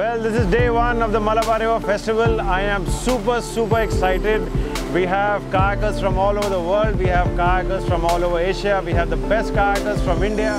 Well, this is day one of the Malabar River Festival. I am super, super excited. We have kayakers from all over the world. We have kayakers from all over Asia. We have the best kayakers from India.